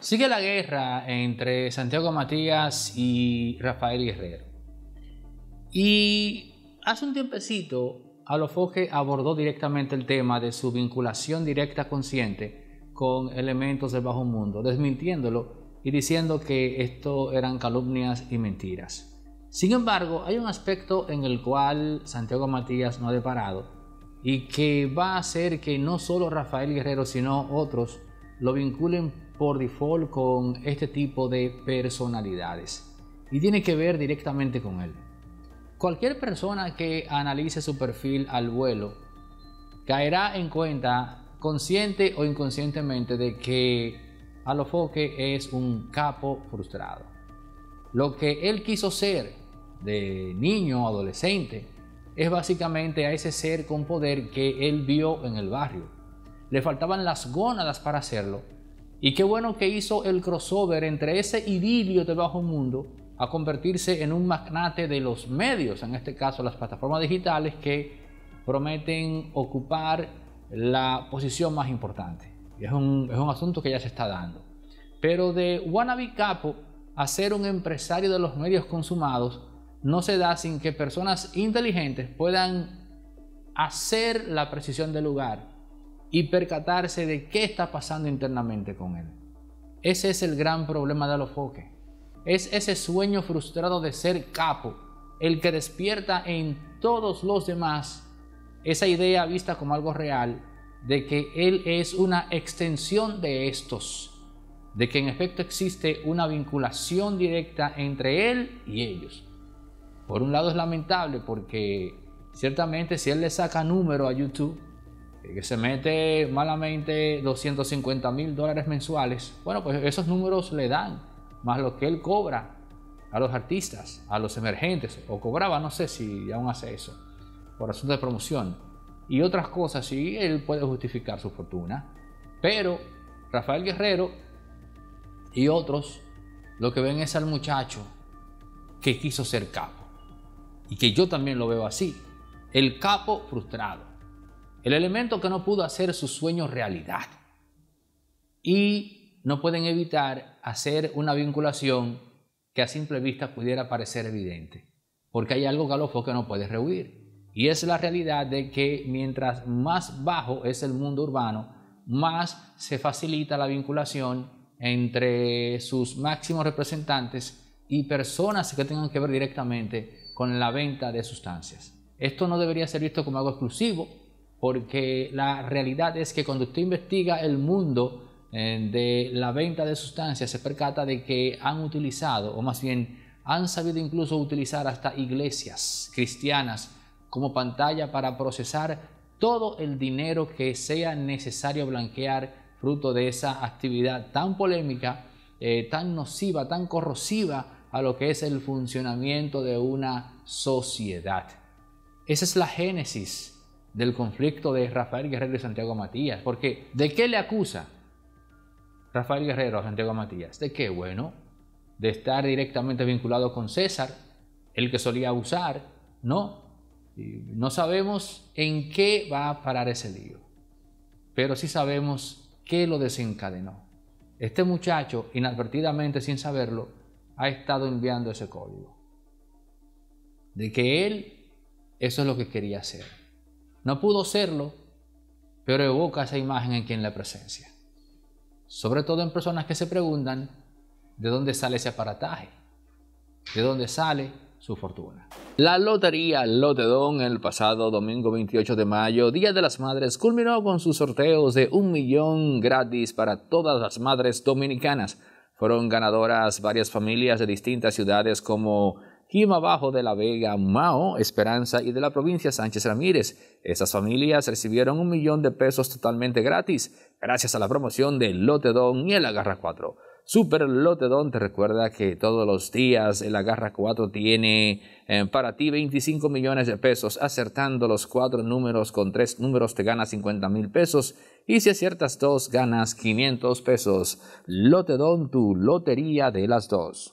Sigue la guerra entre Santiago Matías y Rafael Guerrero. Y hace un tiempecito, Alofoque abordó directamente el tema de su vinculación directa consciente con elementos del bajo mundo, desmintiéndolo y diciendo que esto eran calumnias y mentiras. Sin embargo, hay un aspecto en el cual Santiago Matías no ha deparado y que va a hacer que no solo Rafael Guerrero, sino otros lo vinculen por default con este tipo de personalidades. Y tiene que ver directamente con él. Cualquier persona que analice su perfil al vuelo caerá en cuenta, consciente o inconscientemente, de que Alofoque es un capo frustrado. Lo que él quiso ser de niño, adolescente, es básicamente a ese ser con poder que él vio en el barrio le faltaban las gónadas para hacerlo. Y qué bueno que hizo el crossover entre ese idilio de bajo mundo a convertirse en un magnate de los medios, en este caso las plataformas digitales que prometen ocupar la posición más importante. es un, es un asunto que ya se está dando. Pero de wannabe capo a ser un empresario de los medios consumados no se da sin que personas inteligentes puedan hacer la precisión del lugar y percatarse de qué está pasando internamente con él. Ese es el gran problema de Alofoque. Es ese sueño frustrado de ser capo, el que despierta en todos los demás esa idea vista como algo real de que él es una extensión de estos, de que en efecto existe una vinculación directa entre él y ellos. Por un lado es lamentable porque ciertamente si él le saca número a YouTube, que se mete malamente 250 mil dólares mensuales, bueno, pues esos números le dan, más lo que él cobra a los artistas, a los emergentes, o cobraba, no sé si aún hace eso, por asunto de promoción, y otras cosas, sí, él puede justificar su fortuna. Pero Rafael Guerrero y otros lo que ven es al muchacho que quiso ser capo, y que yo también lo veo así, el capo frustrado el elemento que no pudo hacer su sueño realidad. Y no pueden evitar hacer una vinculación que a simple vista pudiera parecer evidente, porque hay algo galofo que no puede rehuir. Y es la realidad de que mientras más bajo es el mundo urbano, más se facilita la vinculación entre sus máximos representantes y personas que tengan que ver directamente con la venta de sustancias. Esto no debería ser visto como algo exclusivo porque la realidad es que cuando usted investiga el mundo eh, de la venta de sustancias, se percata de que han utilizado, o más bien han sabido incluso utilizar hasta iglesias cristianas como pantalla para procesar todo el dinero que sea necesario blanquear fruto de esa actividad tan polémica, eh, tan nociva, tan corrosiva a lo que es el funcionamiento de una sociedad. Esa es la génesis del conflicto de Rafael Guerrero y Santiago Matías. Porque, ¿de qué le acusa Rafael Guerrero a Santiago Matías? ¿De qué? Bueno, de estar directamente vinculado con César, el que solía usar, ¿no? no sabemos en qué va a parar ese lío, pero sí sabemos qué lo desencadenó. Este muchacho, inadvertidamente, sin saberlo, ha estado enviando ese código. De que él, eso es lo que quería hacer. No pudo serlo, pero evoca esa imagen en quien la presencia. Sobre todo en personas que se preguntan de dónde sale ese aparataje, de dónde sale su fortuna. La lotería Lotedón el pasado domingo 28 de mayo, Día de las Madres, culminó con sus sorteos de un millón gratis para todas las madres dominicanas. Fueron ganadoras varias familias de distintas ciudades como Quima Bajo de la Vega, Mao, Esperanza y de la provincia Sánchez Ramírez. Estas familias recibieron un millón de pesos totalmente gratis gracias a la promoción de Lotedón y el Agarra 4. Super Lotedón te recuerda que todos los días el Agarra 4 tiene eh, para ti 25 millones de pesos. Acertando los cuatro números con tres números te ganas 50 mil pesos y si aciertas dos ganas 500 pesos. Lotedón, tu lotería de las dos.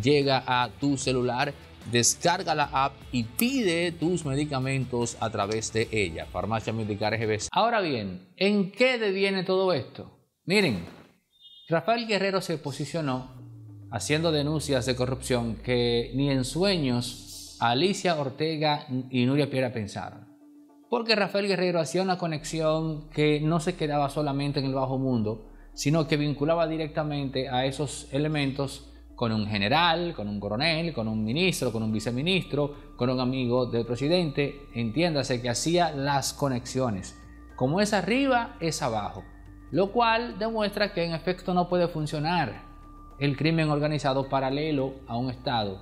llega a tu celular. Descarga la app y pide tus medicamentos a través de ella. Farmacia Medical GBC. Ahora bien, ¿en qué deviene todo esto? Miren, Rafael Guerrero se posicionó haciendo denuncias de corrupción que ni en sueños Alicia Ortega y Nuria Piera pensaron. Porque Rafael Guerrero hacía una conexión que no se quedaba solamente en el bajo mundo, sino que vinculaba directamente a esos elementos con un general, con un coronel, con un ministro, con un viceministro, con un amigo del presidente. Entiéndase que hacía las conexiones. Como es arriba, es abajo lo cual demuestra que en efecto no puede funcionar el crimen organizado paralelo a un Estado.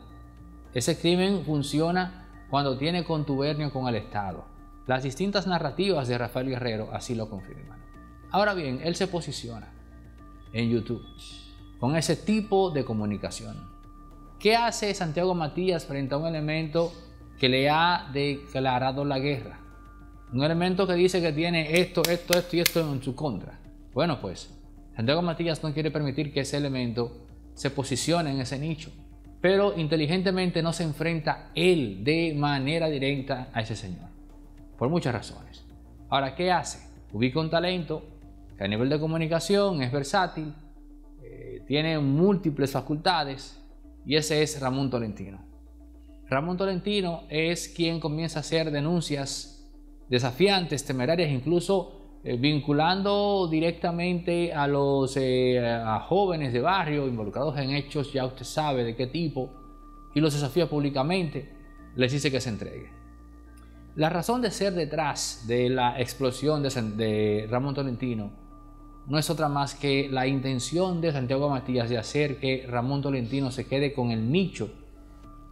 Ese crimen funciona cuando tiene contubernio con el Estado. Las distintas narrativas de Rafael Guerrero así lo confirman. Ahora bien, él se posiciona en YouTube con ese tipo de comunicación. ¿Qué hace Santiago Matías frente a un elemento que le ha declarado la guerra? Un elemento que dice que tiene esto, esto, esto y esto en su contra. Bueno, pues Santiago Matías no quiere permitir que ese elemento se posicione en ese nicho, pero inteligentemente no se enfrenta él de manera directa a ese señor, por muchas razones. Ahora, ¿qué hace? Ubica un talento que a nivel de comunicación es versátil, tiene múltiples facultades, y ese es Ramón Tolentino. Ramón Tolentino es quien comienza a hacer denuncias desafiantes, temerarias, incluso eh, vinculando directamente a los eh, jóvenes de barrio involucrados en hechos, ya usted sabe de qué tipo, y los desafía públicamente, les dice que se entregue. La razón de ser detrás de la explosión de, de Ramón Tolentino no es otra más que la intención de Santiago Matías de hacer que Ramón Tolentino se quede con el nicho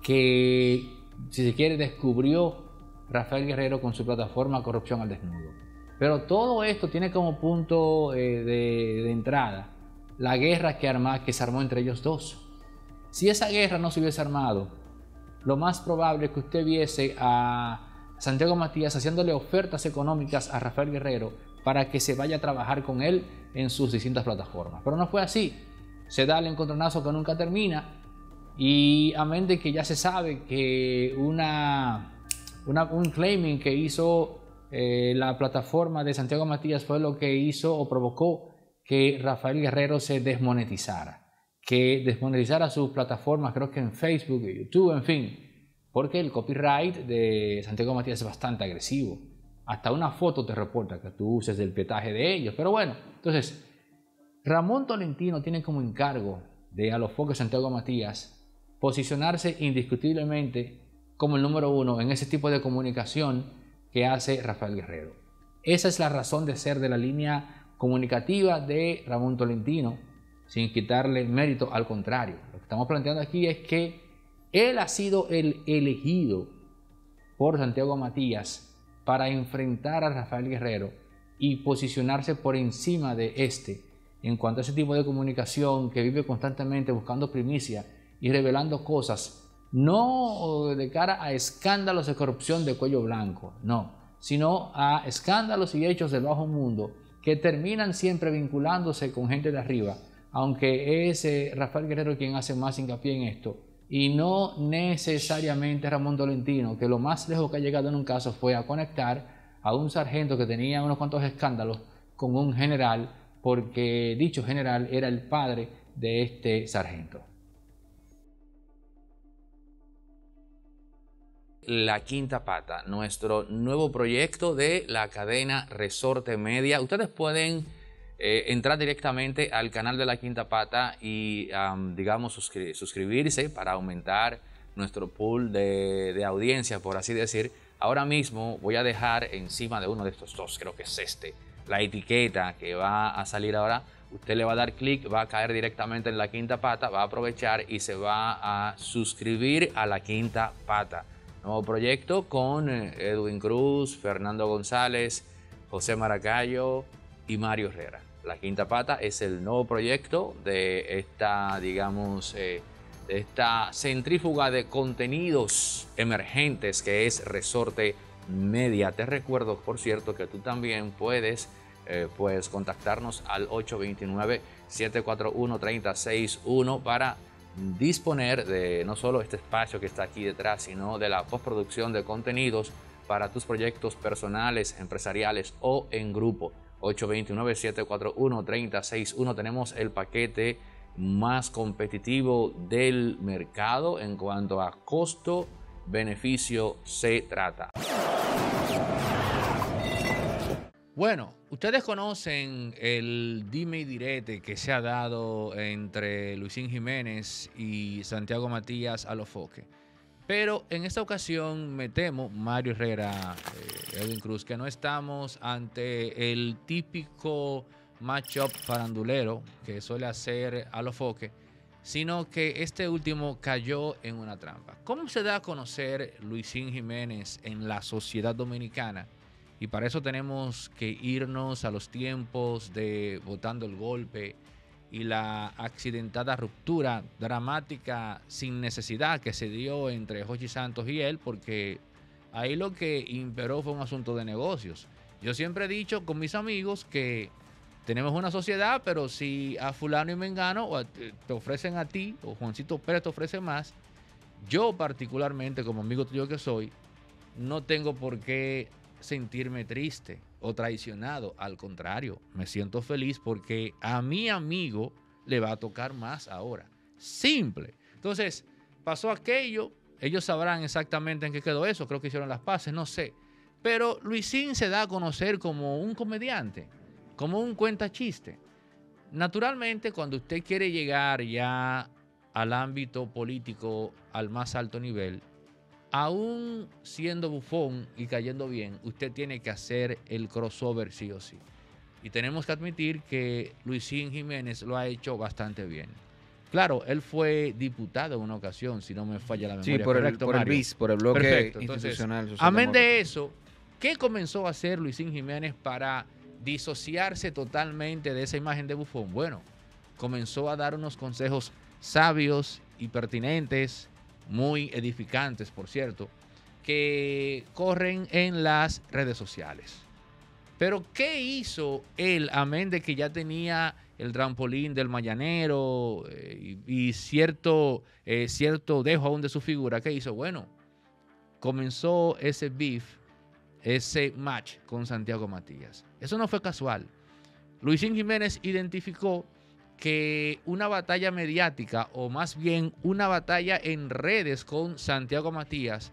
que, si se quiere, descubrió Rafael Guerrero con su plataforma Corrupción al Desnudo. Pero todo esto tiene como punto eh, de, entrada la guerra que, que se armó entre ellos dos. Si esa guerra no se hubiese armado, lo más probable es que usted viese a Santiago Matías haciéndole ofertas económicas a Rafael Guerrero para que se vaya a trabajar con él en sus distintas plataformas. Pero no fue así. Se da el encontronazo que nunca termina y amén de que ya se sabe que una, un claiming que hizo eh, la plataforma de Santiago Matías fue lo que hizo o provocó que Rafael Guerrero se desmonetizara, que desmonetizara sus plataformas, creo que en Facebook, YouTube, en fin, porque el copyright de Santiago Matías es bastante agresivo. Hasta una foto te reporta que tú uses el pietaje de ellos. Pero bueno, entonces, Ramón Tolentino tiene como encargo de a los focos Santiago Matías posicionarse indiscutiblemente como el número uno en ese tipo de comunicación que hace Rafael Guerrero. Esa es la razón de ser de la línea comunicativa de Ramón Tolentino, sin quitarle mérito, al contrario. Lo que estamos planteando aquí es que él ha sido el elegido por Santiago Matías para enfrentar a Rafael Guerrero y posicionarse por encima de este en cuanto a ese tipo de comunicación que vive constantemente buscando primicia y revelando cosas no de cara a escándalos de corrupción de cuello blanco, no, sino a escándalos y hechos del bajo mundo que terminan siempre vinculándose con gente de arriba, aunque es Rafael Guerrero quien hace más hincapié en esto, y no necesariamente Ramón Tolentino, que lo más lejos que ha llegado en un caso fue a conectar a un sargento que tenía unos cuantos escándalos con un general, porque dicho general era el padre de este sargento. La Quinta Pata, nuestro nuevo proyecto de la cadena Resorte Media. Ustedes pueden eh, entrar directamente al canal de La Quinta Pata y, digamos, suscribirse para aumentar nuestro pool de, de, audiencia, por así decir. Ahora mismo voy a dejar encima de uno de estos dos, creo que es este, la etiqueta que va a salir ahora. Usted le va a dar clic, va a caer directamente en La Quinta Pata, va a aprovechar y se va a suscribir a La Quinta Pata. Nuevo proyecto con eh, Edwin Cruz, Fernando González, José Maracayo y Mario Herrera. La Quinta Pata es el nuevo proyecto de esta, digamos, eh, de esta centrífuga de contenidos emergentes que es Resorte Media. Te recuerdo, por cierto, que tú también puedes, eh, contactarnos al 829-741-3061 para disponer de no solo este espacio que está aquí detrás, sino de la postproducción de contenidos para tus proyectos personales, empresariales o en grupo. 829-741-3061. Tenemos el paquete más competitivo del mercado en cuanto a costo-beneficio se trata. Bueno, ustedes conocen el dime y direte que se ha dado entre Luisín Jiménez y Santiago Matías Alofoque. Pero en esta ocasión me temo, Mario Herrera, eh, Edwin Cruz, que no estamos ante el típico matchup farandulero que suele hacer Alofoque, sino que este último cayó en una trampa. ¿Cómo se da a conocer Luisín Jiménez en la sociedad dominicana? Y para eso tenemos que irnos a los tiempos de votando el golpe y la accidentada ruptura dramática sin necesidad que se dio entre Jochi Santos y él, porque ahí lo que imperó fue un asunto de negocios. Yo siempre he dicho con mis amigos que tenemos una sociedad, pero si a fulano y mengano te ofrecen a ti, o Juancito Pérez te ofrece más, yo particularmente como amigo tuyo que soy, no tengo por qué sentirme triste o traicionado. Al contrario, me siento feliz porque a mi amigo le va a tocar más ahora. Simple. Entonces, pasó aquello. Ellos sabrán exactamente en qué quedó eso. Creo que hicieron las paces, no sé. Pero Luisín se da a conocer como un comediante, como un cuenta chiste. Naturalmente, cuando usted quiere llegar ya al ámbito político al más alto nivel, aún siendo bufón y cayendo bien, usted tiene que hacer el crossover sí o sí. Y tenemos que admitir que Luisín Jiménez lo ha hecho bastante bien. Claro, él fue diputado en una ocasión, si no me falla la memoria. Sí, por, el, por el BIS, por el bloque Perfecto. institucional. amén de eso, ¿qué comenzó a hacer Luisín Jiménez para disociarse totalmente de esa imagen de bufón? Bueno, comenzó a dar unos consejos sabios y pertinentes muy edificantes, por cierto, que corren en las redes sociales. Pero ¿qué hizo él, amén de que ya tenía el trampolín del mayanero eh, y, cierto, eh, cierto dejo aún de su figura? ¿Qué hizo? Bueno, comenzó ese beef, ese match con Santiago Matías. Eso no fue casual. Luisín Jiménez identificó que una batalla mediática o más bien una batalla en redes con Santiago Matías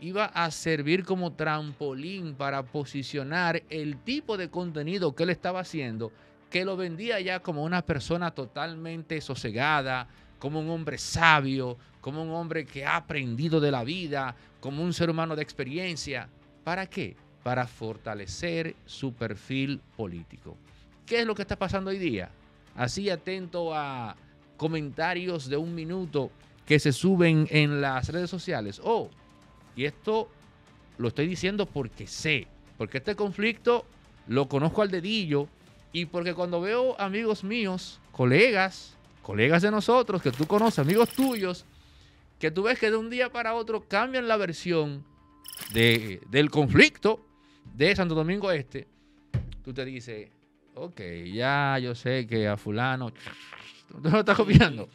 iba a servir como trampolín para posicionar el tipo de contenido que él estaba haciendo, que lo vendía ya como una persona totalmente sosegada, como un hombre sabio, como un hombre que ha aprendido de la vida, como un ser humano de experiencia. ¿Para qué? Para fortalecer su perfil político. ¿Qué es lo que está pasando hoy día? Así atento a comentarios de un minuto que se suben en las redes sociales. Oh, y esto lo estoy diciendo porque sé, porque este conflicto lo conozco al dedillo y porque cuando veo amigos míos, colegas, colegas de nosotros que tú conoces, amigos tuyos, que tú ves que de un día para otro cambian la versión de, del conflicto de Santo Domingo Este, tú te dices, ok, ya yo sé que a fulano, ¿tú lo estás copiando?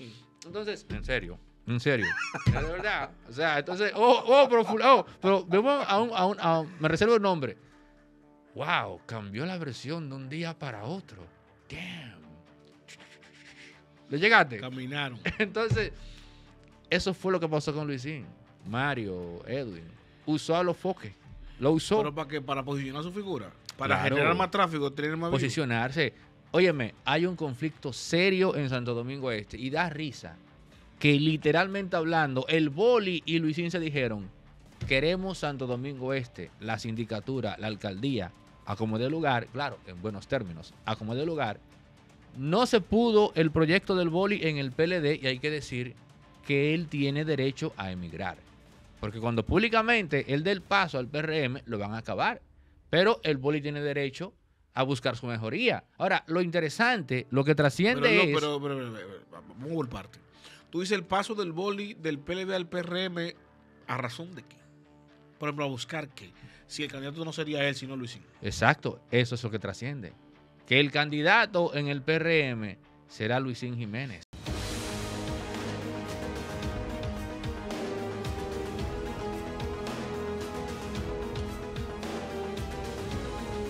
Entonces, en serio, en serio, de verdad, o sea, entonces, oh, oh, pero fulano, oh, pero vemos a un, a un, a me reservo el nombre. Wow, cambió la versión de un día para otro. Damn. ¿Le llegaste? Caminaron. Entonces, eso fue lo que pasó con Luisín. Mario, Edwin, usó a los foques. Lo usó. ¿Pero para qué? ¿Para posicionar su figura? Para generar más tráfico, tener más Posicionarse. Óyeme, hay un conflicto serio en Santo Domingo Este y da risa que literalmente hablando, el Boli y Luisín se dijeron, queremos Santo Domingo Este, la sindicatura, la alcaldía, a como de lugar, claro, en buenos términos, a como de lugar. No se pudo el proyecto del Boli en el PLD y hay que decir que él tiene derecho a emigrar. Porque cuando públicamente él dé el paso al PRM, lo van a acabar. Pero el boli tiene derecho a buscar su mejoría. Ahora, lo interesante, lo que trasciende es... Pero, pero, pero, vamos por parte. Tú dices el paso del boli del PLD al PRM, ¿a razón de qué? Por ejemplo, a buscar qué. Si el candidato no sería él, sino Luisín. Exacto, eso es lo que trasciende. Que el candidato en el PRM será Luisín Jiménez.